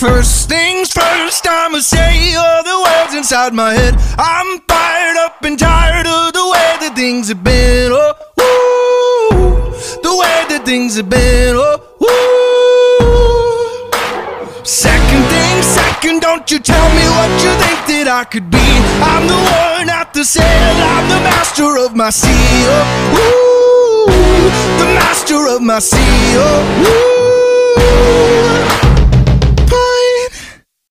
First things first, I'ma say all the words inside my head, I'm fired up and tired of the way that things have been. Oh, woo, the way that things have been. Oh, woo. Second thing, second, don't you tell me what you think that I could be. I'm the one at the sail, I'm the master of my sea. Oh, woo, the master of my sea. Oh, woo.